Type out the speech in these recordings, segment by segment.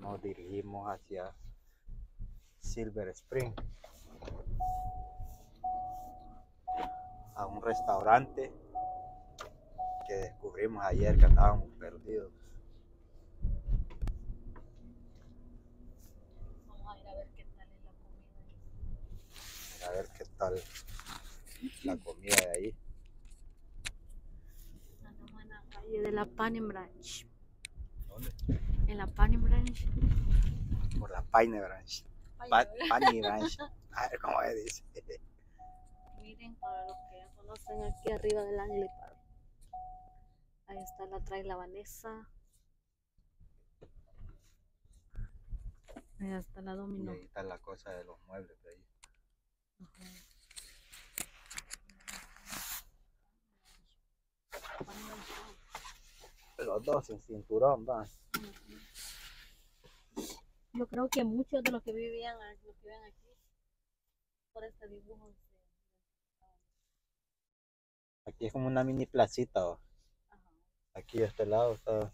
nos dirigimos hacia Silver Spring a un restaurante que descubrimos ayer que andábamos perdidos. Vamos a ir a ver qué tal es la comida. A ver qué tal la comida de ahí. Andamos en la calle de la Panem Branch. En la Panem Branch. Por la Pine Branch. Pa- Pani Branch. A ver cómo se dice. Miren, para los que ya conocen aquí arriba del Park. Ahí está la trae la Vanessa. Ahí está la Y Domino. ahí está la cosa de los muebles de ahí. Los dos sin cinturón, va. Yo creo que muchos de los que vivían, los que viven aquí, por este dibujo, se- Aquí es como una mini placita. ajá. Aquí de este lado está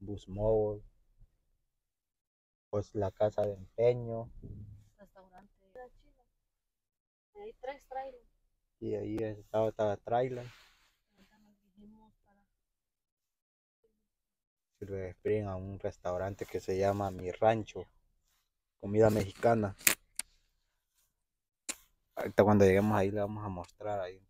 Busmobile. Pues la casa de empeño. restaurante. Hay tres trailers. Y ahí estaba, estaba trailer. Ahorita nos dirigimos para Silver Spring a un restaurante que se llama Mi Rancho. Comida mexicana. Ahorita cuando lleguemos ahí le vamos a mostrar. Ahí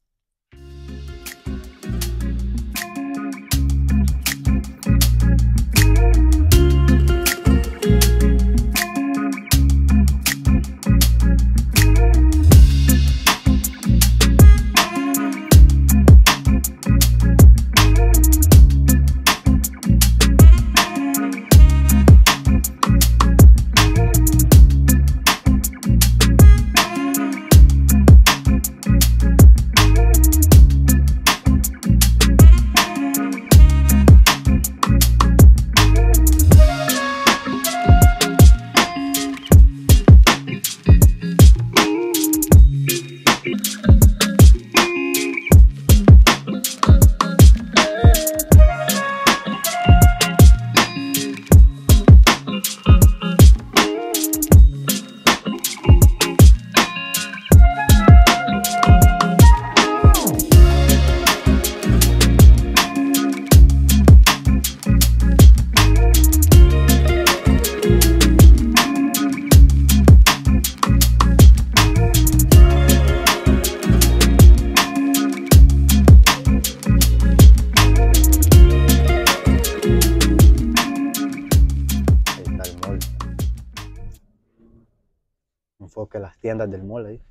tiendas del mall ahí.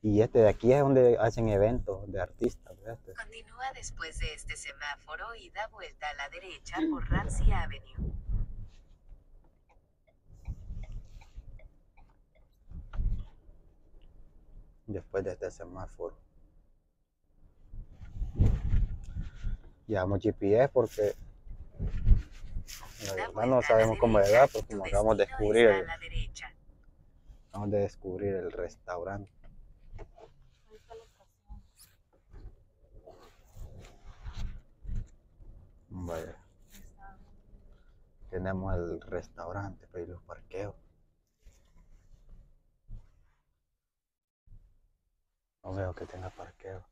Y este de aquí es donde hacen eventos de artistas. Este. Continúa después de este semáforo y da vuelta a la derecha por Ramsey Avenue. Después de este semáforo. Llevamos GPS porque la verdad no sabemos cómo llegar, porque como acabamos de descubrir el, acabamos de descubrir el restaurante. Vaya, tenemos el restaurante, pero ¿y los parqueos. No veo que tenga parqueo.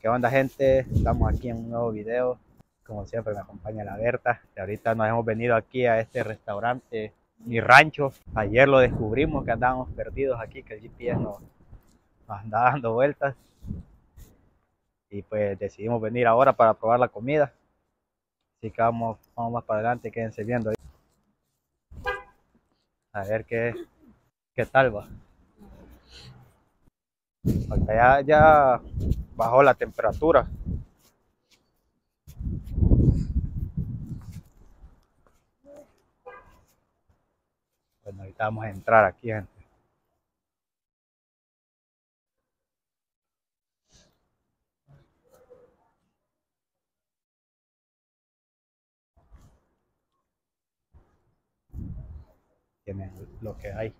¿Qué onda gente? Estamos aquí en un nuevo video. Como siempre me acompaña la Berta. Y ahorita nos hemos venido aquí a este restaurante, Mi Rancho. Ayer lo descubrimos que andábamos perdidos aquí, que el GPS nos, andaba dando vueltas. Y pues decidimos venir ahora para probar la comida. Así que vamos, vamos más para adelante, quédense viendo ahí. A ver qué, qué tal va. Ya, ya bajó la temperatura. Pues, como ahorita vamos a entrar aquí, gente. Tiene lo que hay.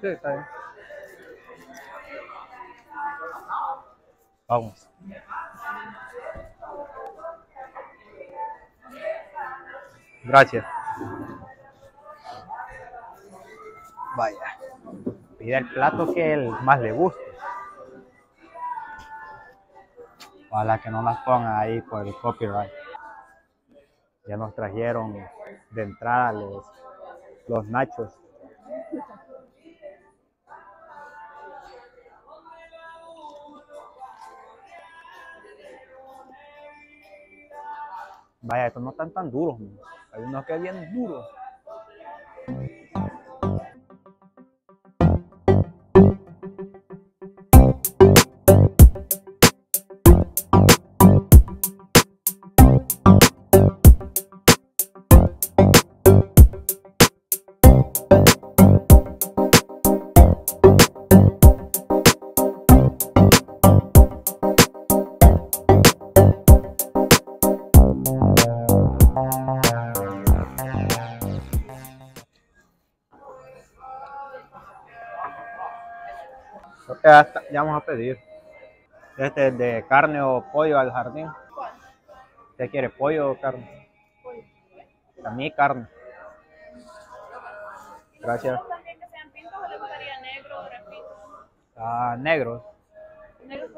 Sí, está bien. Vamos. Gracias. Vaya. Pide el plato que el más le guste. Ojalá que no las pongan ahí por el copyright. Ya nos trajeron de entrada los, los nachos. Vaya, estos no están tan duros. man. Hay unos que bien duros. Ya vamos a pedir. Este es de carne o pollo al jardín. ¿Usted quiere pollo o carne? A mí carne. Gracias. le? Ah, negros. Negro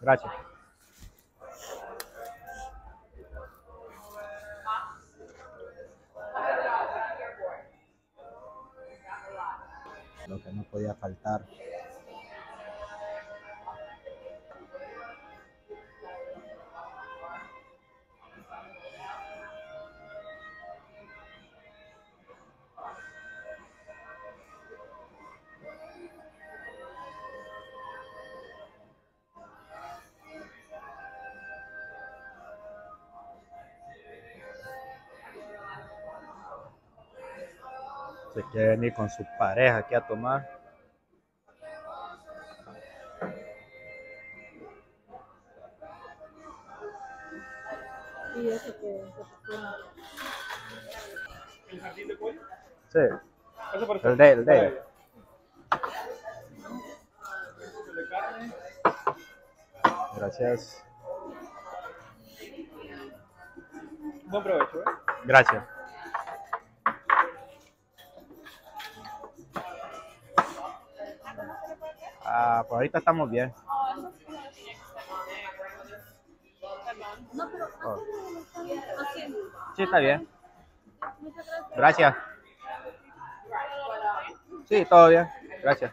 Gracias. Lo que no podía faltar. Se quiere venir con su pareja aquí a tomar. Y eso que. ¿El jardín de pollo? Sí, Eso por el de, el de. Gracias. Buen provecho, ¿eh? Gracias. Ah, pues ahorita estamos bien. Oh. Sí, está bien. Gracias. Sí, todo bien. Gracias.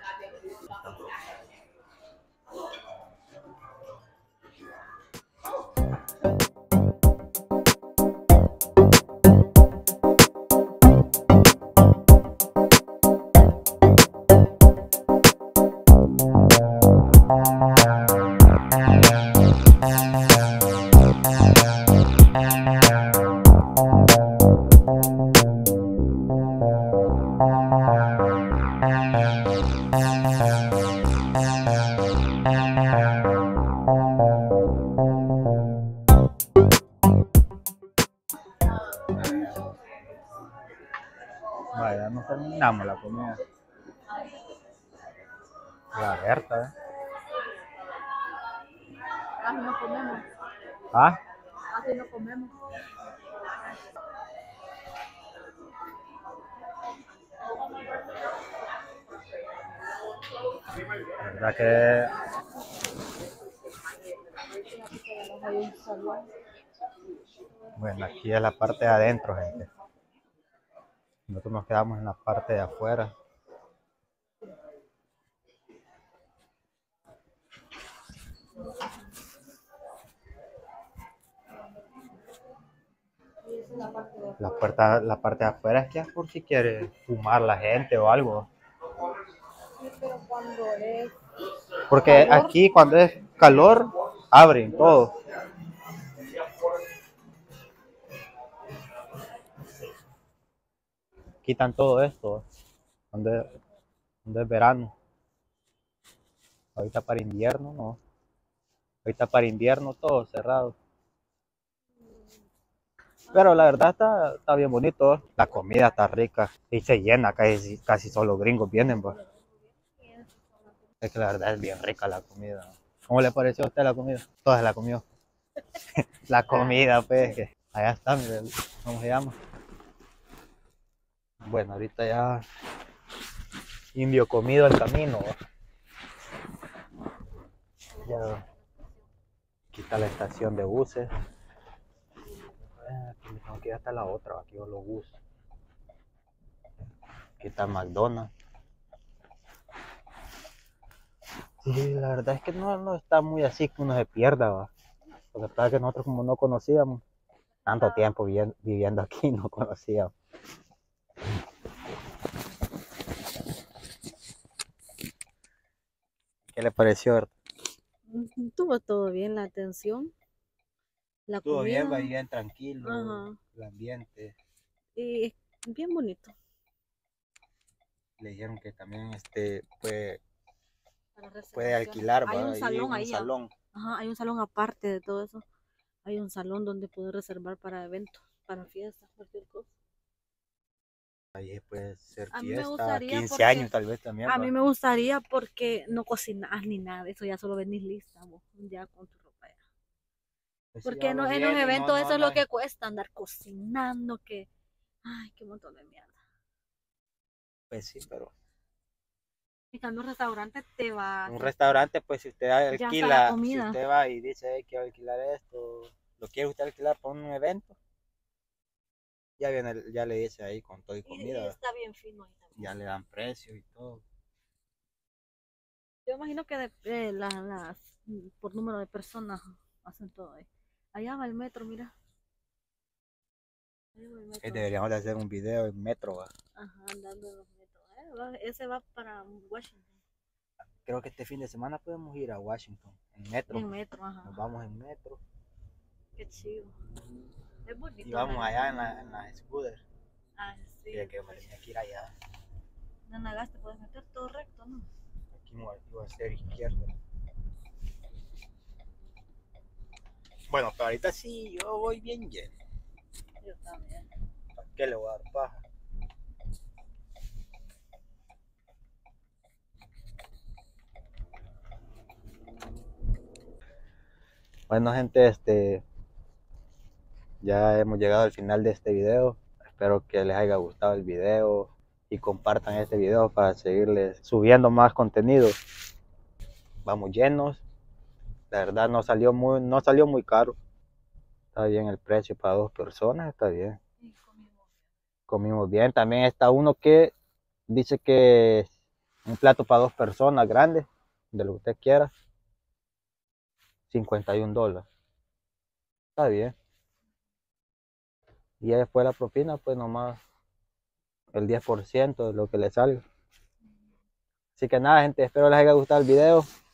Así no comemos. ¿Ah? Así no comemos. La verdad que. Bueno, aquí es la parte de adentro, gente. Nosotros nos quedamos en la parte de afuera. La puerta, la parte de afuera es que es por si quiere fumar la gente o algo. Sí, pero cuando es Porque Calor. aquí cuando es calor, abren todo. Quitan todo esto. Cuando es, cuando es verano. Ahorita para invierno, no. Ahorita para invierno todo cerrado. Pero la verdad está, está bien bonito. La comida está rica y se llena. Casi, casi solo gringos vienen. Pues. Es que la verdad es bien rica la comida. ¿Cómo le pareció a usted la comida? Todas la comió. la comida, pues, que allá está, mire, ¿cómo se llama? Bueno, ahorita ya indio comido el camino. ¿va? Ya está la estación de buses. Aquí me tengo que ir hasta la otra, aquí van los buses. Aquí está McDonald's. Sí, la verdad es que no, no está muy así que uno se pierda, va. Lo que pasa es que nosotros como no conocíamos tanto tiempo viviendo, viviendo aquí, no conocíamos. ¿Qué le pareció? Tuvo todo bien la atención. La bien, comida, va bien tranquilo, Ajá. el ambiente. Y es bien bonito. Le dijeron que también este puede, puede alquilar, Hay un salón un ahí. ah. salón. Ajá, hay un salón aparte de todo eso. Hay un salón donde puedes reservar para eventos, para fiestas, cualquier cosa. Ahí puede ser A fiesta, gustaría 15 porque- años tal vez también. A mí me gustaría porque no cocinas ni nada, eso ya solo venís lista, vos, ya con tu ropa ya. Pues sí, Porque no, en bien un y evento no- eso no- es lo que cuesta, andar cocinando, que, ay, qué montón de mierda. Pues sí, pero En cambio, un restaurante te va... un restaurante, pues si usted alquila, si usted va y dice "Hey, quiero alquilar esto, lo quiere usted alquilar para un evento, ya viene, ya le dice ahí con todo y y- y comida, está bien fino ahí también. ya le dan precio y todo. Yo imagino que de- eh, la- las, por número de personas hacen todo ahí. Allá va el metro, mira. Allá va el Que metro. deberíamos de hacer un video en metro, va. Ajá, andando en los metros. Eh, va- ese va para Washington. Creo que este fin de semana podemos ir a Washington en metro. En metro, ajá. Nos vamos en metro Qué chido. Es bonito. y vamos allá en la, en la scooter. Ah, sí. Mira que me tenía que ir allá. En Nagas te puedes meter todo recto, ¿no? Aquí me voy a ser izquierdo. Bueno, pero ahorita sí, yo voy bien lleno. Yo también. ¿Para qué le voy a dar paja? Bueno gente, este ya hemos llegado al final de este video. Espero que les haya gustado el video y compartan este video para seguirles subiendo más contenido. Vamos llenos. La verdad no salió muy, no salió muy caro. Está bien el precio para dos personas, está bien comimos. bien. También está uno que dice que es un plato para dos personas grande, de lo que usted quiera. 51 dólares. Está bien. Y después la propina, pues nomás el 10% de lo que le salga. Así que nada, gente, espero les haya gustado el video.